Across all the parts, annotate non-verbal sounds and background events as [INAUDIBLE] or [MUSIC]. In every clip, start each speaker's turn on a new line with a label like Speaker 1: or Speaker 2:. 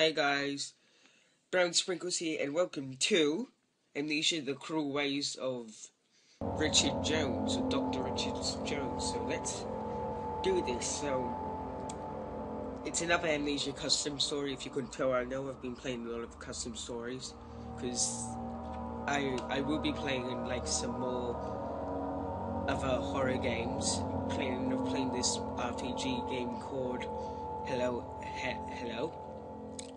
Speaker 1: Hey guys, Brown Sprinkles here, and welcome to Amnesia: The Cruel Ways of Richard Jones, or Dr. Richard Jones. So let's do this. So it's another Amnesia custom story. If you couldn't tell, I know I've been playing a lot of custom stories because I I will be playing in like some more other horror games. Planning of playing this RPG game called Hello he, Hello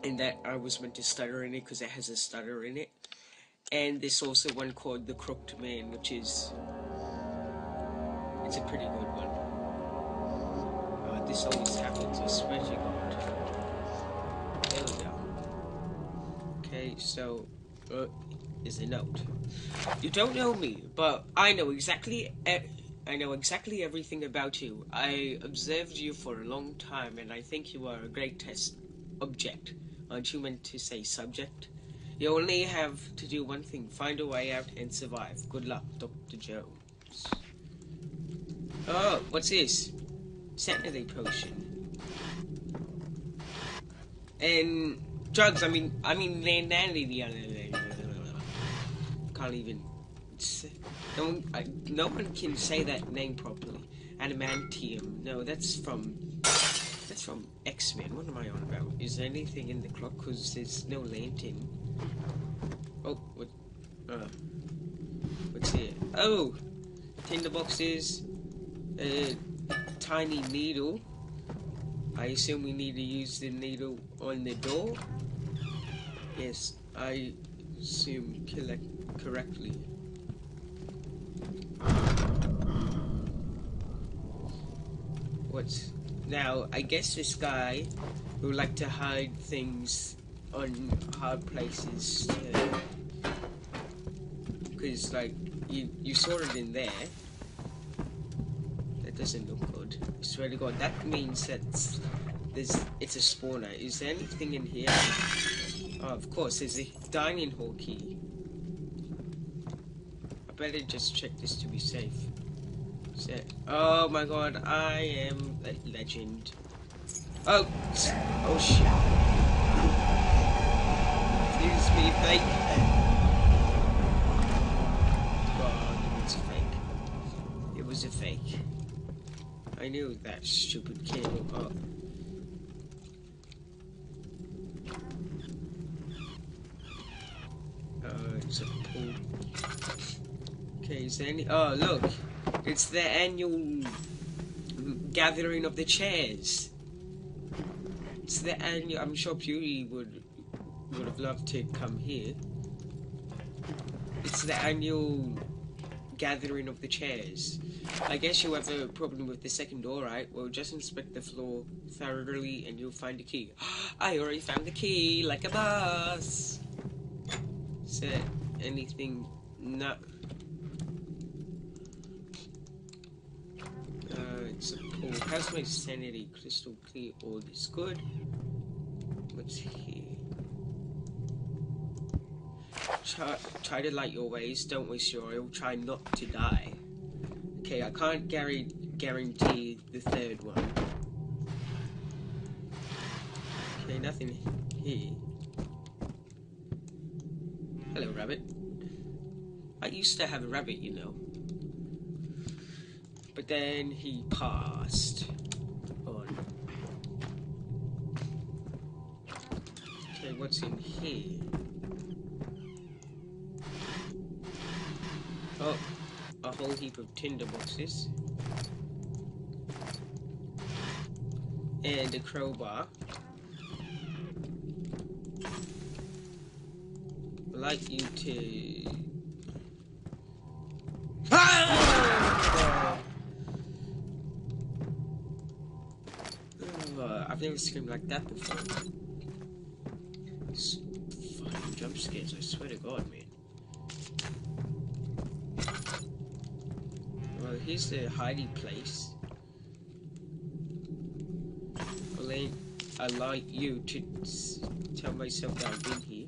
Speaker 1: and that I was meant to stutter in it because it has a stutter in it. And there's also one called The Crooked Man, which is it's a pretty good one. Uh, this always happens, I swear to God. There we go. Okay, so uh, is a note. You don't know me, but I know exactly. E I know exactly everything about you. I observed you for a long time, and I think you are a great test object. Aren't you meant to say subject? You only have to do one thing find a way out and survive. Good luck, Dr. Jones. Oh, what's this? Sanity potion. And drugs, I mean, I mean, vanity. Can't even. No one, I, no one can say that name properly. Adamantium. No, that's from from X-Men. What am I on about? Is there anything in the clock? Because there's no lantern. Oh, what? Uh, what's here? Oh, Tinderboxes. A tiny needle. I assume we need to use the needle on the door. Yes, I assume collect correctly. What's now, I guess this guy would like to hide things on hard places because like you you saw it in there. That doesn't look good. I swear to god that means that there's it's a spawner. Is there anything in here? Oh of course there's a dining hall key. I better just check this to be safe Oh my god, I am a legend. Oh, oh shit. Excuse me, fake. God, it's a fake. It was a fake. I knew that stupid kid. Oh. It's a pool. Okay, is there any? Oh, look. It's the annual gathering of the chairs. It's the annual. I'm sure Beauty would would have loved to come here. It's the annual gathering of the chairs. I guess you have a problem with the second door, right? Well, just inspect the floor thoroughly and you'll find a key. [GASPS] I already found the key, like a boss. Is there anything? Oh, how's my sanity crystal clear? All is good. What's here? Try, try to light your ways. Don't waste your oil. Try not to die. Okay, I can't guarantee the third one. Okay, nothing here. Hello, rabbit. I used to have a rabbit, you know. But then he passed on. Okay, what's in here? Oh, a whole heap of tinder boxes. And a crowbar. I'd like you to I've never screamed like that before. Fucking jump scares, I swear to god, man. Well, here's the hiding place. I'll allow you to tell myself that I've been here.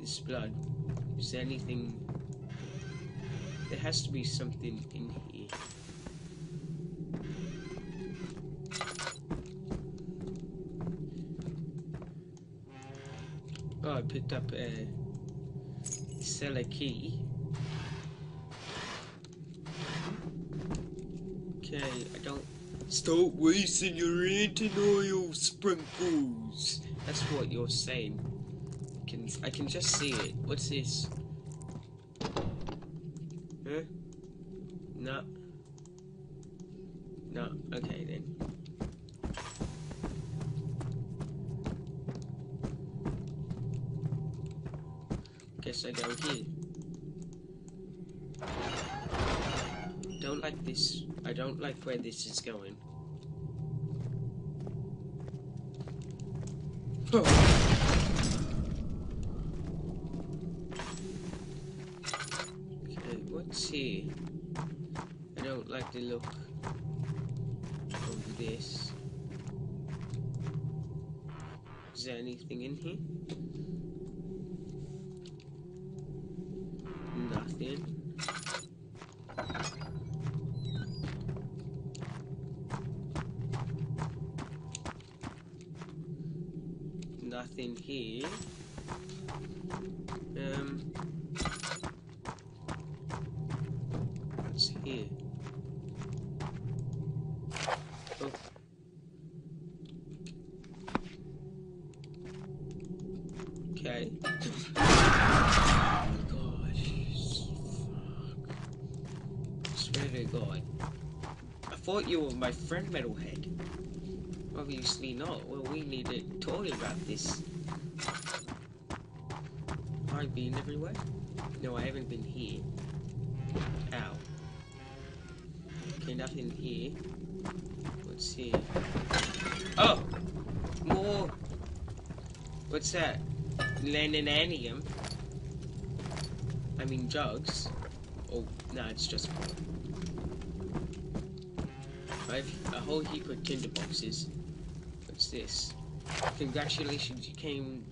Speaker 1: This blood. Is there anything... There has to be something in here. Picked up a cellar key. Okay, I don't. Stop wasting your engine oil sprinkles. That's what you're saying. I can I can just see it. What's this? Huh? No. No. Okay then. Guess I go here. Don't like this. I don't like where this is going. Okay, what's here? I don't like the look of this. Is there anything in here? Nothing. Nothing here. Um. What's here? Oh. Okay. oh. Swear to God. I thought you were my friend, Metalhead. Obviously not. Well, we need to talk about this. I've been everywhere? No, I haven't been here. Ow. Okay, nothing here. Let's see. Oh! More! What's that? Leninanium? I mean drugs. Oh, no, it's just I have a whole heap of tinder boxes. What's this? Congratulations, you came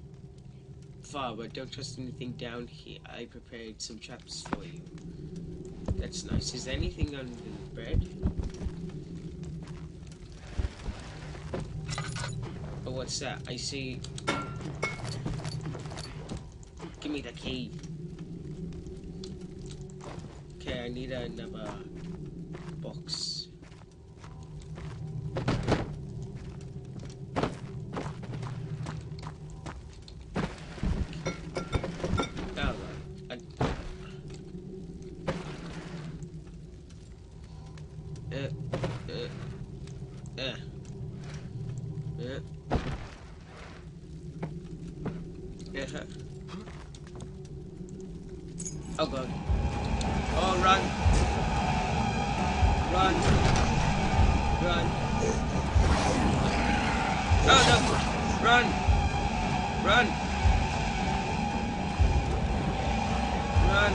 Speaker 1: far, but don't trust anything down here. I prepared some traps for you. That's nice. Is there anything under the bread? Oh, what's that? I see. Give me the key. Okay, I need another box. Run! Oh no! Run! Run! Run!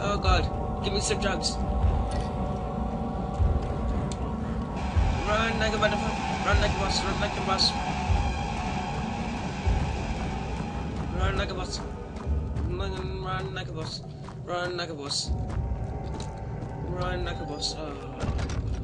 Speaker 1: Oh god! Give me some drugs! Run like a motherfucker! Run like a boss! Run like a boss! Run like a boss! Run, run like a boss! Run like a boss! Run like a! Oh, oh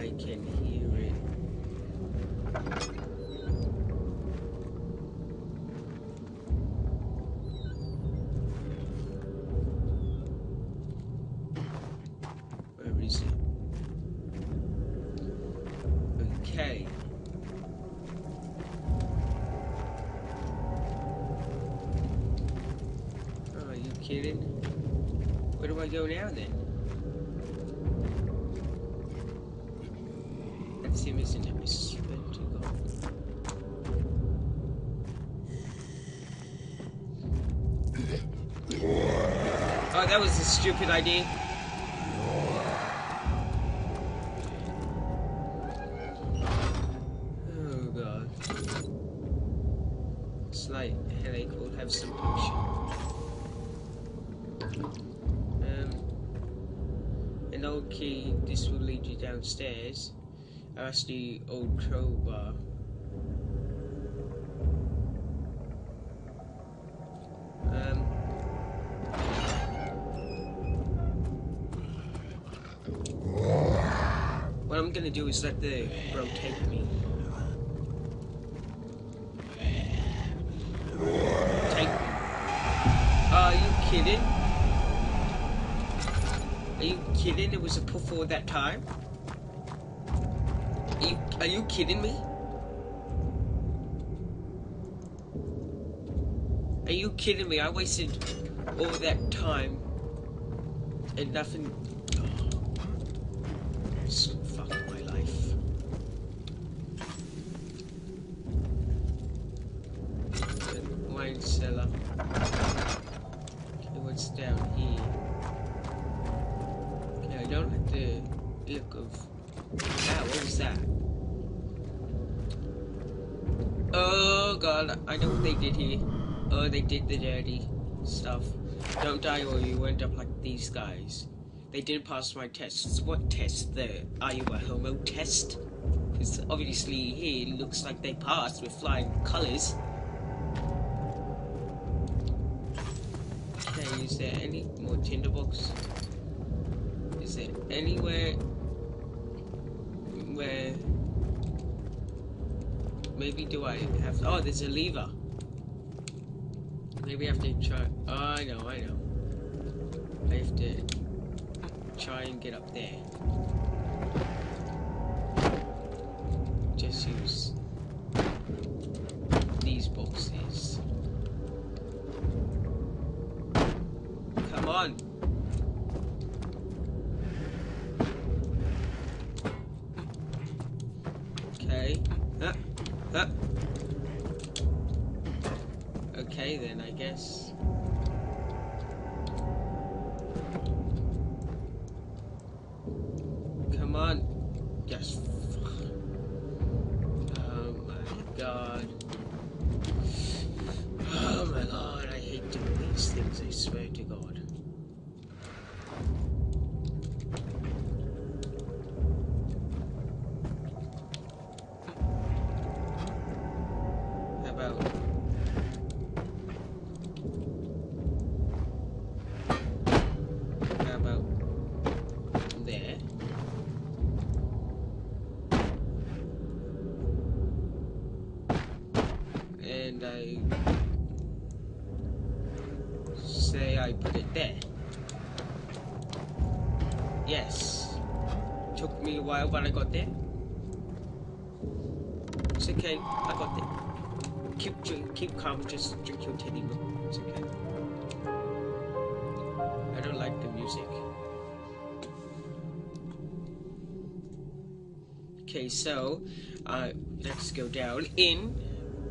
Speaker 1: I can hear it. Where is it? Okay. Oh, are you kidding? Where do I go now then? That's him, isn't it? I swear to God. [COUGHS] Oh, that was a stupid idea. Oh god. Slight headache will have some potion. Um an old key. This will lead you downstairs. That's the old crowbar. Um. What I'm gonna do is let the bro take me. Are you kidding? Are you kidding? It was a puff all that time? Are you, kidding me? Are you kidding me? I wasted all that time and nothing. Oh, fucking my life. Wine cellar. What's down here? Okay, I don't like the look of. Ah, what was that? God, I know what they did here. Oh, they did the dirty stuff. Don't die or you end up like these guys. They didn't pass my tests. What test? The are you a homo test? Because obviously here it looks like they passed with flying colours. Okay, is there any more tinderbox? Is there anywhere where maybe do I have oh there's a lever. Maybe I have to try oh I know, I know. I have to try and get up there. Just use these boxes. Come on. Okay. Huh. Okay then, I guess. Come on. Yes. Oh my god. Oh my god, I hate doing these things, I swear to god. And I say I put it there. Yes. Took me a while, but I got there. It's okay. I got there. Keep drink, keep calm. Just drink your teddy milk. It's okay. I don't like the music. Okay, so uh, let's go down in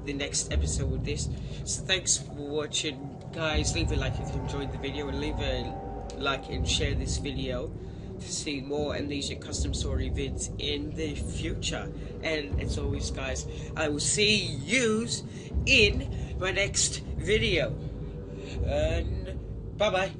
Speaker 1: the next episode with this. So thanks for watching, guys. Leave a like if you enjoyed the video, and leave a like and share this video to see more Amnesia custom story vids in the future. And as always, guys, I will see yous in my next video. And bye bye.